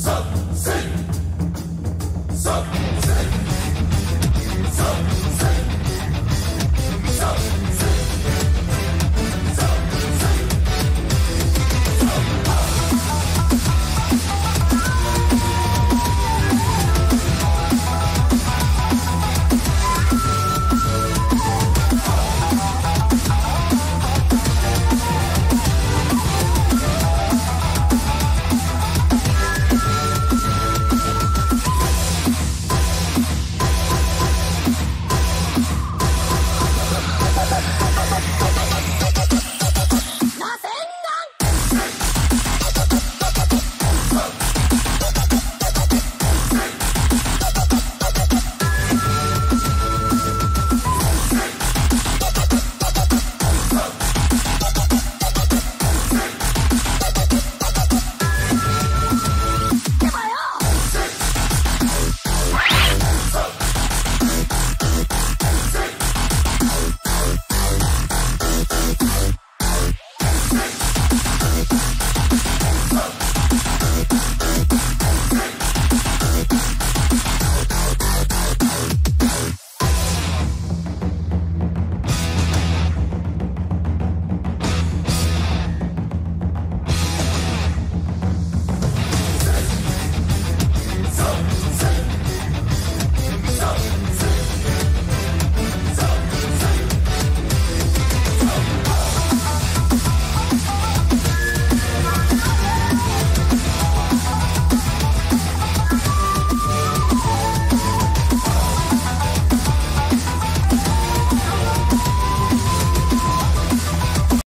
Sub, sing. Sub.